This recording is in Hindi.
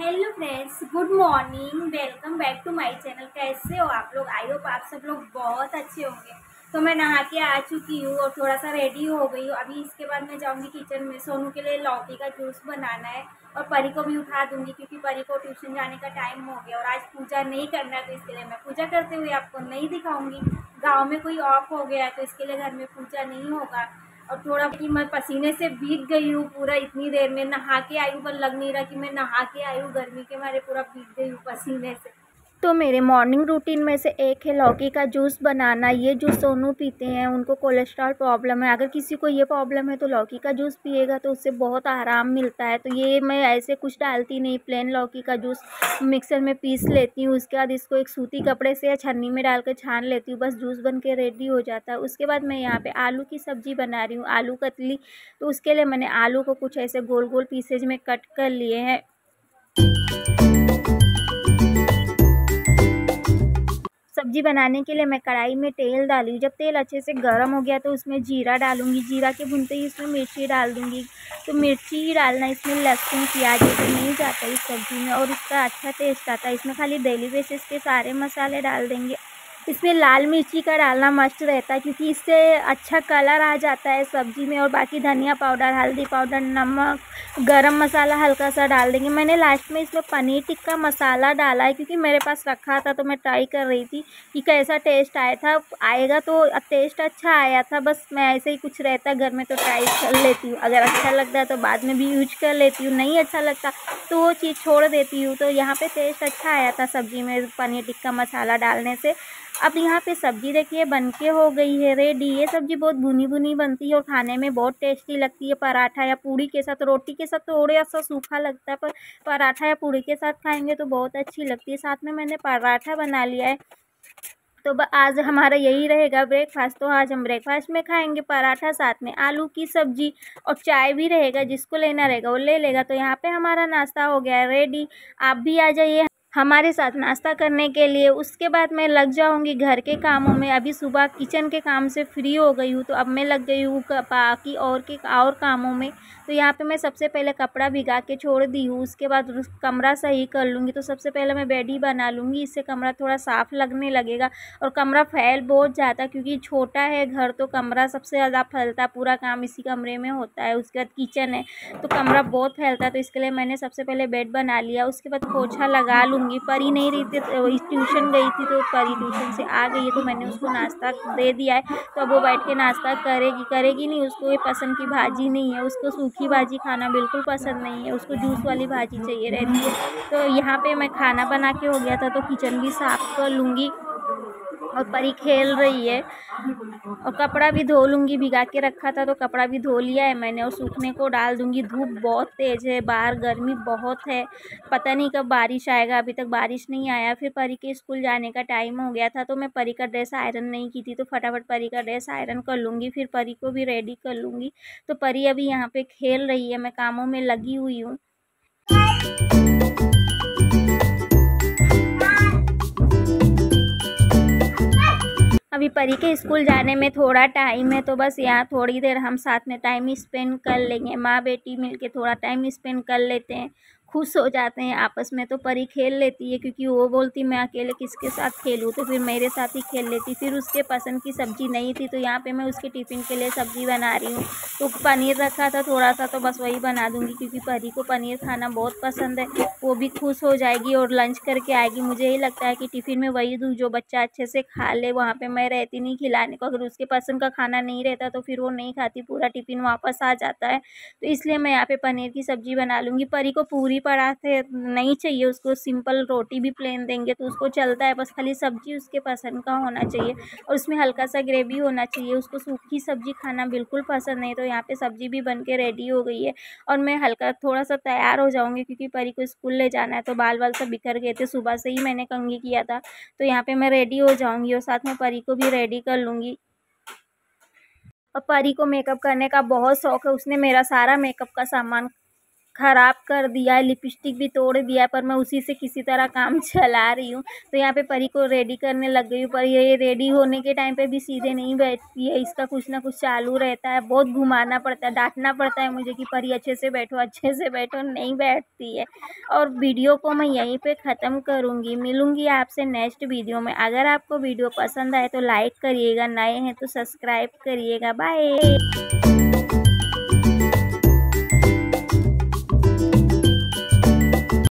Hello friends good morning welcome back to my channel कैसे हो आप लोग? आई होप आप सब लोग बहुत अच्छे होंगे। तो मैं नहा के आ चुकी हूँ और थोड़ा सा रेडी हो गई हूँ। अभी इसके बाद मैं जाऊँगी किचन में। सोनू के लिए लौकी का जूस बनाना है और परी को भी उठा दूँगी क्योंकि परी को ट्यूशन जाने का टाइम हो गया और आज पूजा नहीं करना है तो इसके लिए मैं पूजा करते हुए आपको नहीं दिखाऊँगी। गाँव में कोई ऑफ़ हो गया है तो इसके लिए घर में पूजा नहीं होगा। और थोड़ा कि मैं पसीने से भीग गई हूँ पूरा इतनी देर में, नहा के आई हूँ, पर लग नहीं रहा कि मैं नहा के आई हूँ। गर्मी के मारे पूरा भीग गई हूँ पसीने से। तो मेरे मॉर्निंग रूटीन में से एक है लौकी का जूस बनाना। ये जूस सोनू पीते हैं, उनको कोलेस्ट्रॉल प्रॉब्लम है। अगर किसी को ये प्रॉब्लम है तो लौकी का जूस पिएगा तो उससे बहुत आराम मिलता है। तो ये मैं ऐसे कुछ डालती नहीं प्लेन लौकी का जूस मिक्सर में पीस लेती हूँ। उसके बाद इसको एक सूती कपड़े से या छन्नी में डाल कर छान लेती हूँ। बस जूस बन के रेडी हो जाता है। उसके बाद मैं यहाँ पर आलू की सब्ज़ी बना रही हूँ, आलू कतली। तो उसके लिए मैंने आलू को कुछ ऐसे गोल गोल पीसेज में कट कर लिए हैं। सब्ज़ी बनाने के लिए मैं कढ़ाई में तेल डाली। जब तेल अच्छे से गर्म हो गया तो उसमें जीरा डालूँगी। जीरा के भुनते ही इसमें मिर्ची डाल दूँगी। तो मिर्ची ही डालना इसमें लहसुन, प्याज ये नहीं जाता इस सब्ज़ी में और उसका अच्छा टेस्ट आता है। इसमें खाली डेली बेसिस के सारे मसाले डाल देंगे। इसमें लाल मिर्ची का डालना मस्त रहता है क्योंकि इससे अच्छा कलर आ जाता है सब्ज़ी में और बाकी धनिया पाउडर, हल्दी पाउडर, नमक, गरम मसाला हल्का सा डाल देंगे। मैंने लास्ट में इसमें पनीर टिक्का मसाला डाला है क्योंकि मेरे पास रखा था तो मैं ट्राई कर रही थी कि कैसा टेस्ट आया था। आएगा तो टेस्ट अच्छा आया था, बस मैं ऐसे ही कुछ रहता घर में तो ट्राई कर लेती हूँ। अगर अच्छा लगता है तो बाद में भी यूज़ कर लेती हूँ, नहीं अच्छा लगता तो वो चीज़ छोड़ देती हूँ। तो यहाँ पर टेस्ट अच्छा आया था सब्ज़ी में पनीर टिक्का मसाला डालने से। अब यहाँ पे सब्ज़ी देखिए बन के हो गई है रेडी ये सब्ज़ी बहुत भुनी भुनी बनती है और खाने में बहुत टेस्टी लगती है। पराठा या पूड़ी के साथ, रोटी के साथ थोड़ा सा सूखा लगता है, पर पराठा या पूड़ी के साथ खाएँगे तो बहुत अच्छी लगती है। साथ में मैंने पराठा बना लिया है। तो आज हमारा यही रहेगा ब्रेकफास्ट तो आज हम ब्रेकफास्ट में खाएँगे पराठा, साथ में आलू की सब्ज़ी और चाय भी रहेगा, जिसको लेना रहेगा वो ले लेगा। तो यहाँ पे हमारा नाश्ता हो गया रेडी आप भी आ जाइए। हमारे साथ नाश्ता करने के लिए। उसके बाद मैं लग जाऊँगी घर के कामों में। अभी सुबह किचन के काम से फ्री हो गई हूँ तो अब मैं लग गई हूँ बाकी और के और कामों में। तो यहाँ पे मैं सबसे पहले कपड़ा भिगा के छोड़ दी हूँ। उसके बाद कमरा सही कर लूँगी तो सबसे पहले मैं बेड ही बना लूँगी। इससे कमरा थोड़ा साफ़ लगने लगेगा और कमरा फैल बहुत जाता क्योंकि छोटा है घर तो कमरा सबसे ज़्यादा फैलता पूरा काम इसी कमरे में होता है, उसके बाद किचन है तो कमरा बहुत फैलता है। तो इसके लिए मैंने सबसे पहले बेड बना लिया। उसके बाद पोछा लगा लूँगी परी नहीं रही थी तो ट्यूशन गई थी तो परी ट्यूशन से आ गई है तो मैंने उसको नाश्ता दे दिया है। तो अब वो बैठ के नाश्ता करेगी करेगी नहीं, उसको ये पसंद की भाजी नहीं है, उसको सूखी भाजी खाना बिल्कुल पसंद नहीं है, उसको जूस वाली भाजी चाहिए रहती है। तो यहाँ पर मैं खाना बना के हो गया था तो किचन भी साफ़ कर लूँगी। और परी खेल रही है। और कपड़ा भी धो लूँगी, भिगा के रखा था तो कपड़ा भी धो लिया है मैंने और सूखने को डाल दूँगी। धूप बहुत तेज़ है, बाहर गर्मी बहुत है। पता नहीं कब बारिश आएगा, अभी तक बारिश नहीं आया। फिर परी के स्कूल जाने का टाइम हो गया था तो मैं परी का ड्रेस आयरन नहीं की थी तो फटाफट परी का ड्रेस आयरन कर लूँगी, फिर परी को भी रेडी कर लूँगी। तो परी अभी यहाँ पर खेल रही है, मैं कामों में लगी हुई हूँ। अभी परी के स्कूल जाने में थोड़ा टाइम है तो बस यहाँ थोड़ी देर हम साथ में टाइम स्पेंड कर लेंगे। माँ बेटी मिलके थोड़ा टाइम स्पेंड कर लेते हैं। खुश हो जाते हैं, आपस में तो परी खेल लेती है, क्योंकि वो बोलती, मैं अकेले किसके साथ खेलूँ? तो फिर मेरे साथ ही खेल लेती। फिर उसके पसंद की सब्ज़ी नहीं थी तो यहाँ पे मैं उसके टिफ़िन के लिए सब्ज़ी बना रही हूँ। तो पनीर रखा था थोड़ा सा तो बस वही बना दूँगी, क्योंकि परी को पनीर खाना बहुत पसंद है। वो भी खुश हो जाएगी और लंच करके आएगी। मुझे यही लगता है कि टिफ़िन में वही दूँ, जो बच्चा अच्छे से खा ले, वहाँ पर मैं रहती नहीं खिलाने को। अगर उसके पसंद का खाना नहीं रहता तो फिर वो नहीं खाती, पूरा टिफ़िन वापस आ जाता है। तो इसलिए मैं यहाँ पर पनीर की सब्ज़ी बना लूँगी। परी को पूरी पराठे नहीं चाहिए, उसको सिंपल रोटी भी प्लेन देंगे तो उसको चलता है, बस खाली सब्ज़ी उसके पसंद का होना चाहिए और उसमें हल्का सा ग्रेवी होना चाहिए, उसको सूखी सब्ज़ी खाना बिल्कुल पसंद नहीं तो यहाँ पे सब्ज़ी भी बन के रेडी हो गई है और मैं हल्का थोड़ा सा तैयार हो जाऊँगी क्योंकि परी को स्कूल ले जाना है तो बाल बाल सब बिखर गए थे, सुबह से ही मैंने कंगी किया था तो यहाँ पर मैं रेडी हो जाऊँगी और साथ में परी को भी रेडी कर लूँगी। और परी को मेकअप करने का बहुत शौक़ है, उसने मेरा सारा मेकअप का सामान ख़राब कर दिया है लिपस्टिक भी तोड़ दिया है, पर मैं उसी से किसी तरह काम चला रही हूँ। तो यहाँ पे परी को रेडी करने लग गई हूँ, पर ये रेडी होने के टाइम पे भी सीधे नहीं बैठती है। इसका कुछ ना कुछ चालू रहता है, बहुत घुमाना पड़ता है, डांटना पड़ता है मुझे कि परी अच्छे से बैठो, अच्छे से बैठो, नहीं बैठती है। और वीडियो को मैं यहीं पर ख़त्म करूँगी। मिलूँगी आपसे नेक्स्ट वीडियो में। अगर आपको वीडियो पसंद आए तो लाइक करिएगा, नए हैं तो सब्सक्राइब करिएगा। बाय